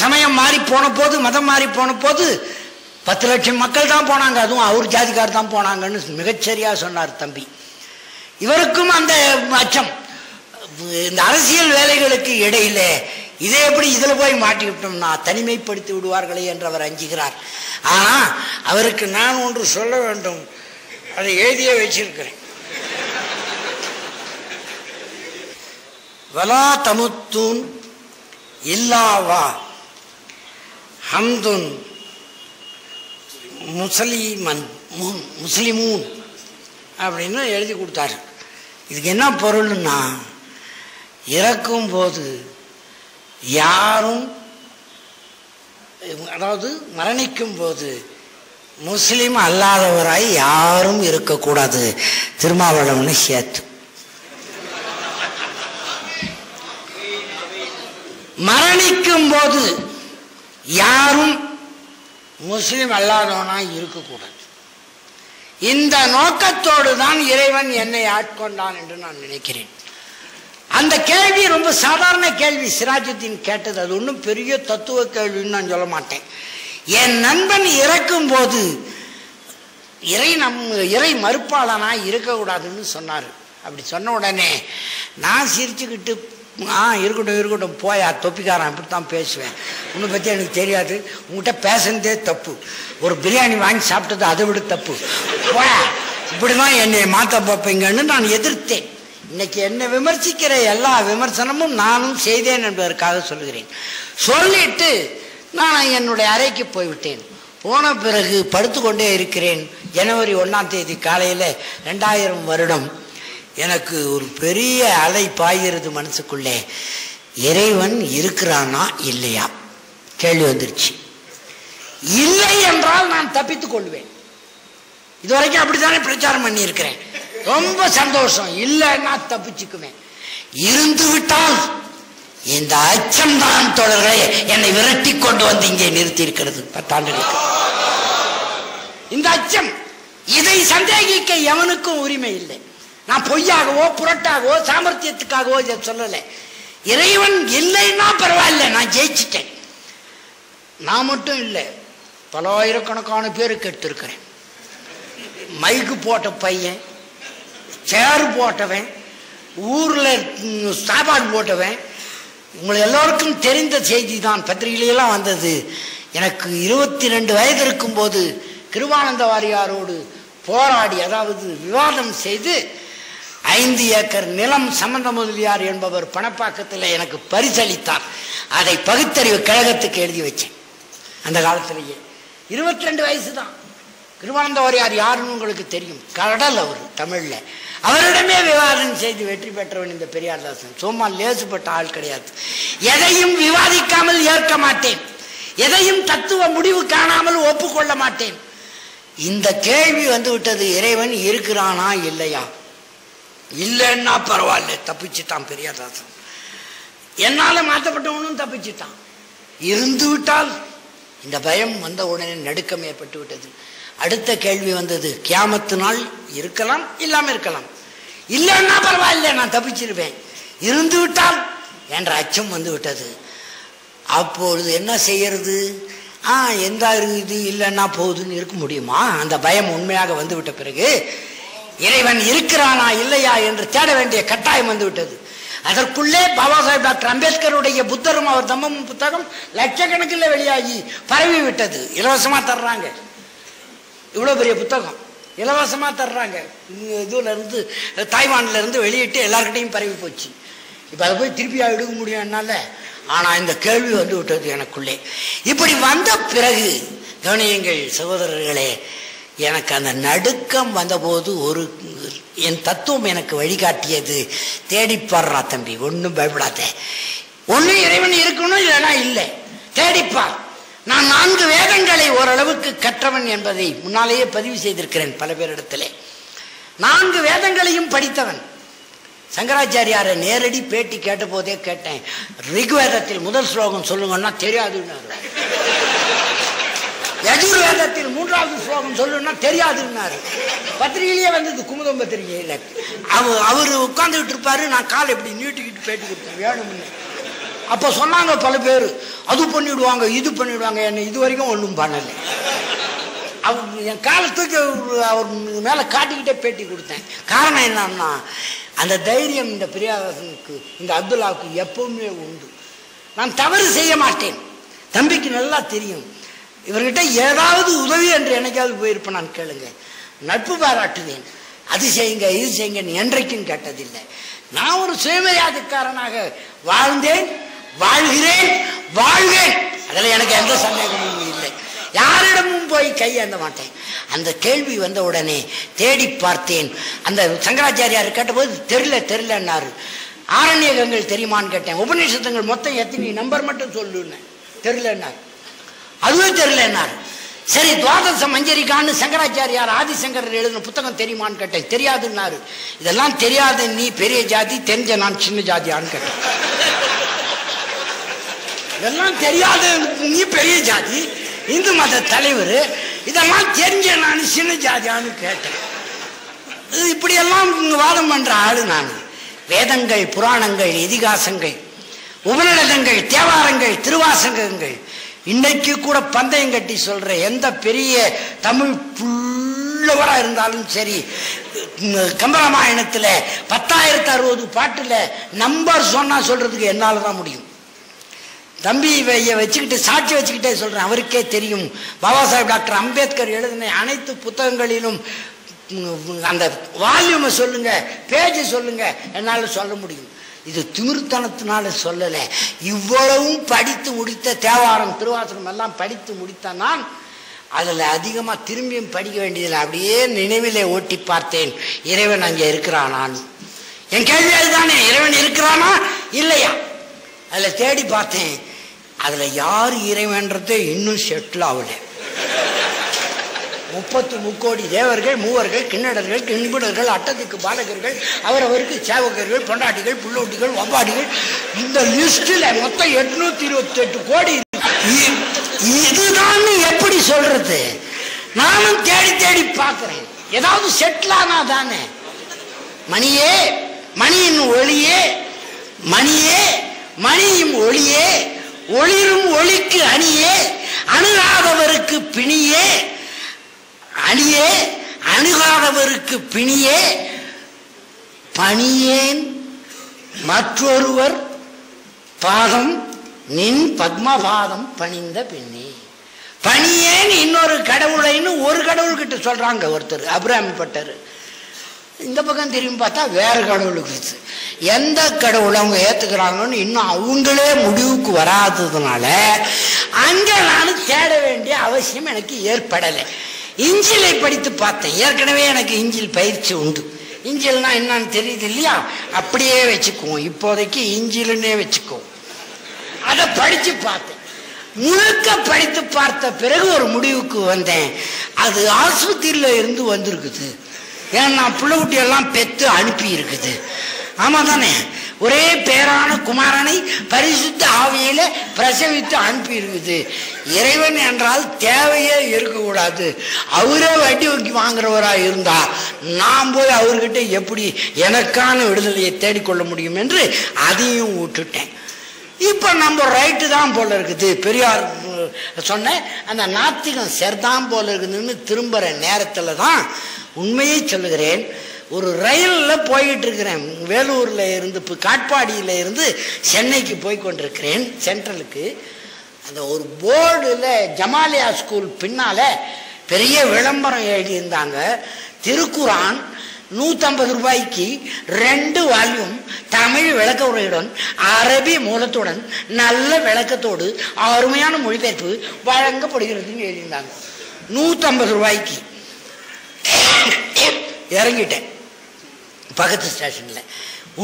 சமயம் மாறி போன போது மதம் மாறி போன போது பத்து லட்சம் மக்கள் தான் போனாங்க. அதுவும் அவர் ஜாதிக்கார் தான் போனாங்கன்னு மிகச்சரியாக சொன்னார் தம்பி. இவருக்கும் அந்த அச்சம். இந்த அரசியல் வேலைகளுக்கு இடையில இதை எப்படி இதில் போய் மாட்டி விட்டோம்னா தனிமைப்படுத்தி விடுவார்களே என்று அவர் அஞ்சுகிறார். ஆனால் அவருக்கு நான் ஒன்று சொல்ல வேண்டும். அதை எழுதியே வச்சிருக்கிறேன். வலா தமுத்தூன் இல்லாவா ஹம்துன் முசலிமன் மு- முஸ்லிமூன் அப்படின்னு எழுதி கொடுத்தாரு. இதுக்கு என்ன பொருள்னா இறக்கும் போது யாரும் அதாவது மரணிக்கும் போது முஸ்லீம் அல்லாதவராய் யாரும் இருக்கக்கூடாது. திருமாவளவன் சேர்த்து மரணிக்கும் போது யாரும் முஸ்லிம் அல்லாதவனா இருக்கக்கூடாது. இந்த நோக்கத்தோடு தான் இறைவன் என்னை ஆட்கொண்டான் என்று நான் நினைக்கிறேன். அந்த கேள்வி ரொம்ப சாதாரண கேள்வி. சிராஜுத்தீன் கேட்டது. அது ஒன்றும் பெரிய தத்துவ கேள்வின்னு நான் சொல்ல மாட்டேன். என் நண்பன் இறக்கும் போது இறை நம் இறை மறுப்பாளனா இருக்கக்கூடாதுன்னு சொன்னார். அப்படி சொன்ன உடனே நான் சிரிச்சுக்கிட்டு ஆ இருக்கட்டும் இருக்கட்டும். போயா தொப்பிக்காரன் அப்படித்தான் பேசுவேன். உன்னை பற்றி எனக்கு தெரியாது. உங்ககிட்ட பேசுனதே தப்பு. ஒரு பிரியாணி வாங்கி சாப்பிட்டது அதை விட தப்பு. போயா இப்படிதான் என்னை மாற்ற பார்ப்பீங்கன்னு நான் எதிர்த்தேன். இன்னைக்கு என்னை விமர்சிக்கிற எல்லா விமர்சனமும் நானும் செய்தேன் என்பதற்காக சொல்லுகிறேன் சொல்லிட்டு நான் என்னுடைய அறைக்கு போய்விட்டேன். போன பிறகு படுத்துக்கொண்டே இருக்கிறேன். ஜனவரி ஒன்றாம் தேதி காலையில் ரெண்டாயிரம் வருடம். எனக்கு ஒரு பெரிய அலை பாய்கிறது மனசுக்குள்ளே இறைவன் இருக்கிறானா இல்லையா? கேள்வி வந்துருச்சு. இல்லை என்றால் நான் தப்பித்துக் கொள்வேன். இதுவரைக்கும் அப்படித்தானே பிரச்சாரம் பண்ணியிருக்கிறேன். ரொம்ப சந்தோஷம். இல்லைன்னா தப்பிச்சுக்குவேன். இருந்து விட்டால் இந்த அச்சம் தான் தொடர்களை என்னை விரட்டி கொண்டு வந்து இங்கே நிறுத்தி இருக்கிறது பத்தாண்டுகளுக்கு. இந்த அச்சம் இதை சந்தேகிக்க எவனுக்கும் உரிமை இல்லை. நான் பொய்யாகவோ புரட்டாகவோ சாமர்த்தியத்துக்காகவோ இதை சொல்லலை. இறைவன் இல்லைன்னா பரவாயில்ல நான் ஜெயிச்சிட்டேன். நான் மட்டும் இல்லை பலாயிரக்கணக்கான பேருக்கு எடுத்திருக்கிறேன் மைக்கு போட்ட பையன் சேர் போட்டவன் ஊரில் சாப்பாடு போட்டவன். உங்களை எல்லோருக்கும் தெரிந்த செய்தி தான் பத்திரிகையிலாம் வந்தது. எனக்கு இருபத்தி ரெண்டு வயது இருக்கும்போது கிருபானந்த வாரியாரோடு போராடி அதாவது விவாதம் செய்து ஐந்து ஏக்கர் நிலம் சம்பந்த முதலியார் என்பவர் பணப்பாக்கத்தில் எனக்கு பரிசளித்தார். அதை பகுத்தறிவு கழகத்துக்கு எழுதி வச்சேன். அந்த காலத்திலேயே. இருபத்தி ரெண்டு வயசு தான் கிருபானந்த வாரியார் யாருன்னு உங்களுக்கு தெரியும். கடல் அவர் தமிழில். அவரிடமே விவாதம் செய்து வெற்றி பெற்றவன் இந்த பெரியார்தாசன். சும்மா லேசுப்பட்ட ஆள் கிடையாது. எதையும் விவாதிக்காமல் ஏற்க மாட்டேன். எதையும் தத்துவ முடிவு காணாமல் ஒப்புக்கொள்ள மாட்டேன். இந்த கேள்வி வந்து விட்டது இறைவன் இருக்கிறானா இல்லையா? இல்லைன்னா பரவாயில்ல தப்பிச்சுட்டான் பெரியார்தாசன் என்னால மாற்றப்பட்டவனும் தப்பிச்சுட்டான். இருந்து விட்டால் இந்த பயம் வந்த உடனே நடுக்கம் ஏற்பட்டு விட்டது. அடுத்த கேள்வி வந்தது கியாமத்து நாள் இருக்கலாம் இல்லாமல் இருக்கலாம். இல்லைன்னா பரவாயில்ல நான் தப்பிச்சிருவேன். இருந்து விட்டால் என்ற அச்சம் வந்து விட்டது. அப்பொழுது என்ன செய்யறது? ஆ எந்த இது இல்லைன்னா போகுதுன்னு இருக்க முடியுமா? அந்த பயம் உண்மையாக வந்து விட்ட பிறகு இறைவன் இருக்கிறானா இல்லையா என்று தேட வேண்டிய கட்டாயம் வந்து விட்டது அதற்குள்ளே பாபா சாஹேப் டாக்டர் அம்பேத்கருடைய புத்தரும் அவர் தம்மமும் புத்தகம் லட்சக்கணக்கில் வெளியாகி பரவி விட்டது. இலவசமா தர்றாங்க. இவ்வளோ பெரிய புத்தகம். இலவசமா தர்றாங்க. இங்க இதுல இருந்து தாய்வான்ல இருந்து வெளியிட்டு எல்லார்கிட்டையும் பரவி போச்சு. இப்போ அதை போய் திருப்பி எடுக்க முடியும் என்னால? ஆனா இந்த கேள்வி வந்து விட்டது எனக்குள்ளே. இப்படி வந்த பிறகு கவனியங்கள் சகோதரர்களே எனக்கு அந்த நடுக்கம் வந்தபோது ஒரு என் தத்துவம் எனக்கு வழிகாட்டியது. தேடிப்பாடுறா தம்பி ஒன்றும் பயப்படாத. ஒன்றும் இறைவன் இருக்கணும் இல்லைனா இல்லை. தேடிப்பார் நான் நான்கு வேதங்களை ஓரளவுக்கு கற்றவன் என்பதை முன்னாலேயே பதிவு செய்திருக்கிறேன் பல பேரிடத்திலே நான்கு வேதங்களையும் படித்தவன். சங்கராச்சாரியாரை நேரடி பேட்டி கேட்ட போதே கேட்டேன். ரிக்வேதத்தில் முதல் ஸ்லோகம் சொல்லுங்கன்னா தெரியாதுன்னு யஜுர்வேதத்தில் மூன்றாவது ஸ்லோகம் சொல்லுன்னா தெரியாதுன்னாரு. பத்திரிகையிலேயே வந்தது குமுதம் பத்திரிகையில் அவர் அவர் உட்கார்ந்துகிட்டு இருப்பாரு. நான் கால் இப்படி நீட்டிக்கிட்டு பேட்டி கொடுத்தேன். வேணும்னு. அப்போ சொன்னாங்க பல பேர் அது பண்ணிடுவாங்க இது பண்ணிடுவாங்க. என்ன இது வரைக்கும் ஒன்றும் பண்ணலை. அவர் என் காலத்துக்கு அவர் மேலே காட்டிக்கிட்டே பேட்டி கொடுத்தேன். காரணம் என்னன்னா அந்த தைரியம் இந்த பிரியாதாசனுக்கு இந்த அப்துல்லாவுக்கு எப்பவுமே உண்டு. நான் தவறு செய்ய மாட்டேன். தம்பிக்கு நல்லா தெரியும். இவர்கிட்ட ஏதாவது உதவி என்று என்னைக்காவது போயிருப்பேன் நான் கேளுங்க. நட்பு பாராட்டுவேன். அது செய்யுங்க இது செய்யுங்க என்றைக்கும் கேட்டதில்லை. நான் ஒரு சுயமரியாதைக்காரனாக வாழ்ந்தேன் வாழ்கிறேன் வாழ்வேன். அதில் எனக்கு எந்த சந்தேகமும் இல்லை. யாரிடமும் போய் கையேந்த மாட்டேன். அந்த கேள்வி வந்த உடனே தேடி பார்த்தேன். அந்த சங்கராச்சாரியார் கேட்டபோது தெரியல தெரியலன்னாரு ஆரண்யகங்கள் தெரியுமான்னு கேட்டேன். உபநிஷத்துங்கள் மொத்தம் எத்தனை நம்பர் மட்டும் சொல்லுன்னு. தெரியலன்னாரு அதுவும் தெரியலன்னார் சரி துவாதச மஞ்சரிக்கான்னு சங்கராச்சாரியார் ஆதிசங்கரர் எழுதின புத்தகம் தெரியுமான்னு கேட்டேன். தெரியாதுன்னாரு. இதெல்லாம் தெரியாத நீ பெரிய ஜாதி தெரிஞ்ச நான் சின்ன ஜாதியான்னு கேட்டேன். இதெல்லாம் தெரியாத நீ பெரிய ஜாதி இந்து மத தலைவர் இதெல்லாம் தெரிஞ்ச நான் சின்ன ஜாதியான்னு கேட்டேன். இப்படியெல்லாம் வாதம் பண்ற ஆளு நான். வேதங்கள் புராணங்கள் இதிகாசங்கள் உபநிடதங்கள் தேவாரங்கள் திருவாசகங்கள் இன்னைக்கு கூட பந்தயம் கட்டி சொல்ற எந்த பெரிய தமிழ் புள்ளவரா இருந்தாலும் சரி உம், கம்பராமாயணத்துல பத்தாயிரத்து அறுபது பாட்டுல நம்பர் சொன்னா சொல்றதுக்கு என்னால் தான் முடியும். தம்பி வச்சுக்கிட்டு சாட்சி வச்சுக்கிட்டே சொல்றேன் அவருக்கே தெரியும். பாபா சாஹேப் டாக்டர் அம்பேத்கர் எழுதின அனைத்து புத்தகங்களிலும் அந்த வால்யூமை சொல்லுங்க பேஜ் சொல்லுங்க என்னால் சொல்ல முடியும். இது திமிர்த்தனத்தினால சொல்லலை. இவ்வளவும் படித்து முடித்த தேவாரம் திருவாசகம் எல்லாம் படித்து முடித்த நான் அதில் அதிகமாக திரும்பியும் படிக்க வேண்டியதில்லை. அப்படியே நினைவிலே ஓட்டி பார்த்தேன் இறைவன் அங்கே இருக்கிறானான் என் கேள்வி அதுதானே இறைவன் இருக்கிறானா? இல்லையா? அதில் தேடி பார்த்தேன். அதில் யார் இறைவன்றதே இன்னும் செட்டில் ஆகலை. முப்பத்து முக்கோடி தேவர்கள் மூவர்கள் கிண்ணடர்கள் கிண்பிடர்கள் அட்டத்துக்கு பாலகர்கள் அவரவருக்கு சேவகர்கள் பொண்டாட்டிகள் புள்ளோட்டிகள் வவ்வாடிகள். இந்த லிஸ்டில் மொத்தம் எட்நூத்தி இருபத்தி எட்டு கோடி இதுதான் எப்படி சொல்றது? நானும் தேடி தேடி பார்க்கிறேன் ஏதாவது செட்டில் ஆனா தானே? மணியே மணியின் ஒளியே மணியே மணியும் ஒளியே ஒளிரும் ஒளிக்கு அணியே அணுகாதவருக்கு பிணியே அணியே அணுகாதவருக்கு பிணியே பணியேன் மற்றொருவர் பாதம் நின் பத்மபாதம் பணிந்த பின்னி பணியேன் இன்னொரு கடவுளைன்னு ஒரு கடவுள்கிட்ட சொல்றாங்க ஒருத்தர் அபிராமிப்பட்டர் இந்த பக்கம் திரும்பி பார்த்தா வேற கடவுளுக்கு எந்த கடவுளை அவங்க ஏத்துக்கிறாங்கன்னு இன்னும் அவங்களே முடிவுக்கு வராததுனால அங்க நான் தேட வேண்டிய அவசியம் எனக்கு ஏற்படலை. இஞ்சிலை படித்து பார்த்தேன். ஏற்கனவே எனக்கு இஞ்சில் பயிற்சி உண்டு. இஞ்சில்னா என்னன்னு தெரியுது இல்லையா? அப்படியே வச்சுக்குவோம். இப்போதைக்கு இஞ்சிலுன்னே வச்சுக்குவோம். அதை படித்து பார்த்தேன். முழுக்க படித்து பார்த்த பிறகு ஒரு முடிவுக்கு வந்தேன். அது ஆஸ்பத்திரியில் இருந்து வந்திருக்குது. ஏன்னா புள்ள பெற்று அனுப்பி இருக்குது ஆமாம் தானே? ஒரே பேரான குமாரனை பரிசுத்த ஆவியில பிரசவித்து அனுப்பி இருக்குது இறைவன் என்றால் தேவையே இருக்கக்கூடாது. அவரே வட்டி வக்கி வாங்குறவரா இருந்தா நான் போய் அவர்கிட்ட எப்படி எனக்கான விடுதலையை தேடிக்கொள்ள முடியும் என்று அதையும் விட்டுட்டேன் இப்போ நம்ம ரைட்டு தான் போல இருக்குது. பெரியார் சொன்ன அந்த நாத்திகம் சேர்தான் போல இருக்குதுன்னு திரும்புகிற நேரத்தில் தான் உண்மையை சொல்லுகிறேன். ஒரு ரயிலில் போய்கிட்டு இருக்கிறேன் வேலூரில் இருந்து இப்போ காட்பாடியில் இருந்து சென்னைக்கு போய் கொண்டிருக்கிறேன் சென்ட்ரலுக்கு. அந்த ஒரு போர்டில் ஜமாலியா ஸ்கூல் பின்னால் பெரிய விளம்பரம் எழுதியிருந்தாங்க. திருக்குரான் நூற்றம்பது ரூபாய்க்கு ரெண்டு வால்யூம் தமிழ் விளக்க உரையுடன் அரபி மூலத்துடன் நல்ல விளக்கத்தோடு அருமையான மொழிபெயர்ப்பு வழங்கப்படுகிறதுன்னு எழுதியிருந்தாங்க. நூற்றம்பது ரூபாய்க்கு. இறங்கிட்டேன். பக்கத்து ஸ்டேஷனில்.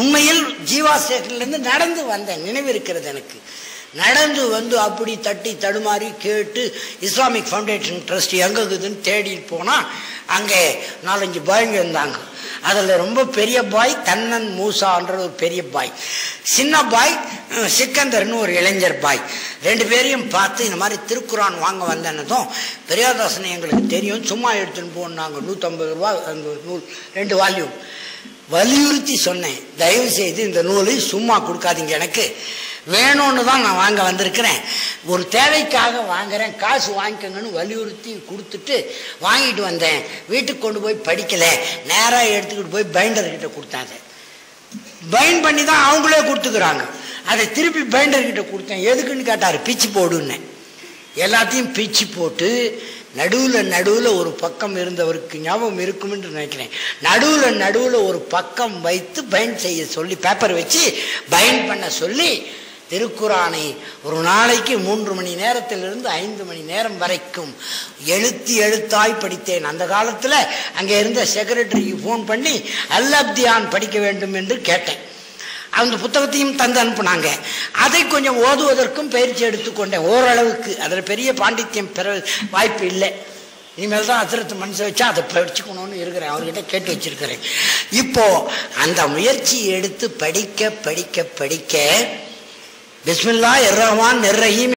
உண்மையில் ஜீவா ஸ்டேஷன்லேருந்து நடந்து வந்தேன் நினைவு இருக்கிறது எனக்கு. நடந்து வந்து அப்படி தட்டி தடுமாறி கேட்டு இஸ்லாமிக் ஃபவுண்டேஷன் ட்ரஸ்ட் எங்கே இருக்குதுன்னு தேடி போனால் அங்கே நாலஞ்சு பாய்ங்க இருந்தாங்க. அதில் ரொம்ப பெரிய பாய் கண்ணன் மூசான்ற ஒரு பெரிய பாய். சின்ன பாய் சிக்கந்தர்னு ஒரு இளைஞர் பாய். ரெண்டு பேரையும் பார்த்து இந்த மாதிரி திருக்குரான் வாங்க வந்தேன்னதும் பெரியாதாசனை எங்களுக்கு தெரியும் சும்மா எடுத்துன்னு போனாங்க. நூற்றம்பது ரூபா அந்த நூல் ரெண்டு வால்யூம். வலியுறுத்தி சொன்னேன். தயவு செய்து இந்த நூலை சும்மா கொடுக்காதீங்க எனக்கு. வேணும்னு தான் நான் வாங்க வந்திருக்கிறேன். ஒரு தேவைக்காக வாங்குறேன். காசு வாங்கிக்கோங்கன்னு வலியுறுத்தி கொடுத்துட்டு வாங்கிட்டு வந்தேன். வீட்டுக்கு கொண்டு போய் படிக்கல. நேராக எடுத்துக்கிட்டு போய் பைண்டர்கிட்ட கொடுத்தாங்க. பைண்ட் பண்ணி தான் அவங்களே கொடுத்துக்கிறாங்க. அதை திருப்பி பைண்டர்கிட்ட கொடுத்தேன். எதுக்குன்னு கேட்டார்? பிச்சு போடுன்னு. எல்லாத்தையும் பிச்சு போட்டு நடுவில் நடுவில் ஒரு பக்கம் இருந்தவருக்கு ஞாபகம் இருக்கும் என்று நினைக்கிறேன். நடுவில் நடுவில் ஒரு பக்கம் வைத்து பயன் செய்ய சொல்லி பேப்பர் வச்சு பயன் பண்ண சொல்லி திருக்குறானை ஒரு நாளைக்கு மூன்று மணி நேரத்திலிருந்து ஐந்து மணி நேரம் வரைக்கும் எழுத்து எழுத்தாய் படித்தேன். அந்த காலத்தில் அங்கே இருந்த செக்ரட்டரிக்கு ஃபோன் பண்ணி அல்லப்தியான் படிக்க வேண்டும் என்று கேட்டேன். அந்த புத்தகத்தையும் தந்து அனுப்புனாங்க. அதை கொஞ்சம் ஓதுவதற்கும் பயிற்சி எடுத்துக்கொண்டேன். ஓரளவுக்கு. அதில் பெரிய பாண்டித்யம் பெற வாய்ப்பு இல்லை. இனிமேல் தான் அத்திரத்து மனசு வச்சா அதை படிச்சுக்கணும்னு இருக்கிறேன். அவர்கிட்ட கேட்டு வச்சிருக்கிறேன். இப்போ அந்த முயற்சி எடுத்து படிக்க படிக்க படிக்க பிஸ்மில்லா எர் நிர்ரஹீம்